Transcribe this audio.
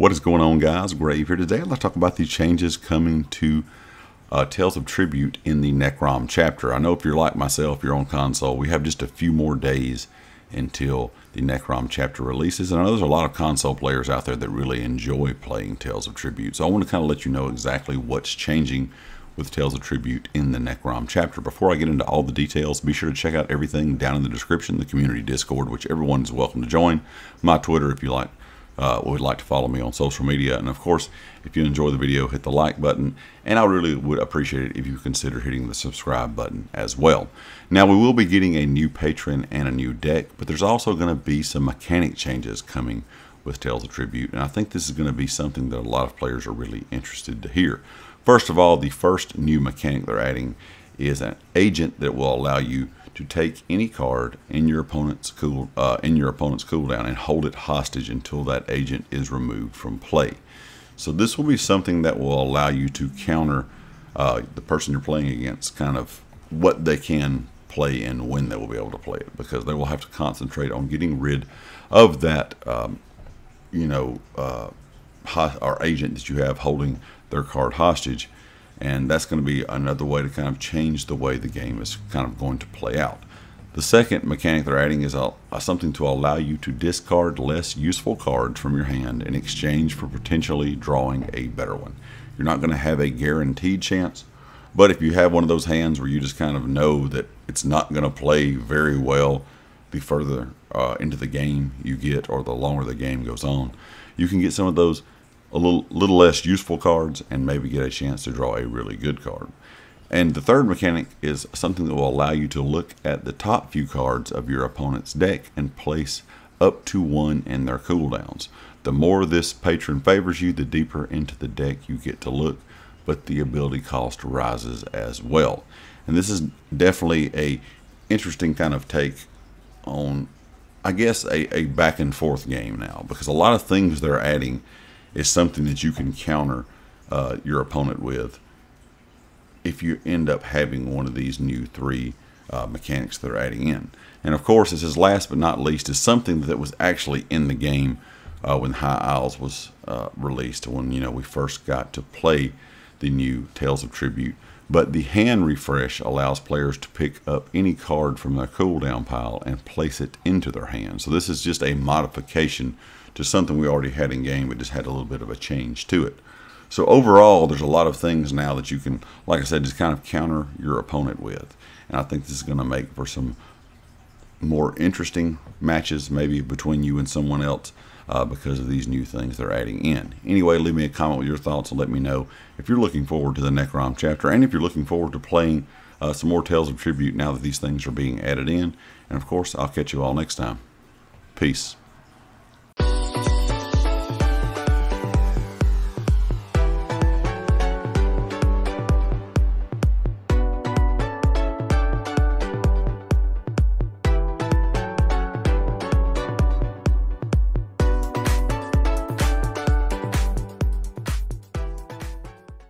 What is going on, guys? Grave here today. To talk about the changes coming to uh, Tales of Tribute in the Necrom chapter. I know if you're like myself, you're on console, we have just a few more days until the Necrom chapter releases. And I know there's a lot of console players out there that really enjoy playing Tales of Tribute. So I want to kind of let you know exactly what's changing with Tales of Tribute in the Necrom chapter. Before I get into all the details, be sure to check out everything down in the description, the community Discord, which everyone is welcome to join, my Twitter if you like uh, would like to follow me on social media. And of course, if you enjoy the video, hit the like button. And I really would appreciate it if you consider hitting the subscribe button as well. Now, we will be getting a new patron and a new deck, but there's also going to be some mechanic changes coming with Tales of Tribute. And I think this is going to be something that a lot of players are really interested to hear. First of all, the first new mechanic they're adding is an agent that will allow you to take any card in your opponent's cool uh, in your opponent's cooldown and hold it hostage until that agent is removed from play. So this will be something that will allow you to counter uh, the person you're playing against, kind of what they can play and when they will be able to play it, because they will have to concentrate on getting rid of that, um, you know, uh, or agent that you have holding their card hostage and that's going to be another way to kind of change the way the game is kind of going to play out. The second mechanic they're adding is a, a, something to allow you to discard less useful cards from your hand in exchange for potentially drawing a better one. You're not going to have a guaranteed chance, but if you have one of those hands where you just kind of know that it's not going to play very well the further uh, into the game you get or the longer the game goes on, you can get some of those a little, little less useful cards and maybe get a chance to draw a really good card. And the third mechanic is something that will allow you to look at the top few cards of your opponent's deck and place up to one in their cooldowns. The more this patron favors you, the deeper into the deck you get to look, but the ability cost rises as well. And this is definitely a interesting kind of take on, I guess, a, a back and forth game now, because a lot of things they're adding is something that you can counter uh, your opponent with if you end up having one of these new three uh, mechanics that are adding in. And of course, this is last but not least is something that was actually in the game uh, when High Isles was uh, released, when you know we first got to play the new Tales of Tribute. But the hand refresh allows players to pick up any card from their cooldown pile and place it into their hand. So this is just a modification to something we already had in game. We just had a little bit of a change to it. So overall, there's a lot of things now that you can, like I said, just kind of counter your opponent with. And I think this is going to make for some more interesting matches, maybe between you and someone else, uh, because of these new things they're adding in. Anyway, leave me a comment with your thoughts and let me know if you're looking forward to the Necrom chapter and if you're looking forward to playing uh, some more Tales of Tribute now that these things are being added in. And of course, I'll catch you all next time. Peace.